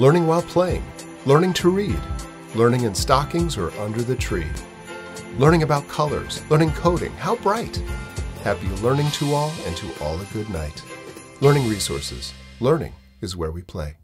learning while playing, learning to read, learning in stockings or under the tree, learning about colors, learning coding. How bright! Happy learning to all and to all a good night. Learning resources. Learning is where we play.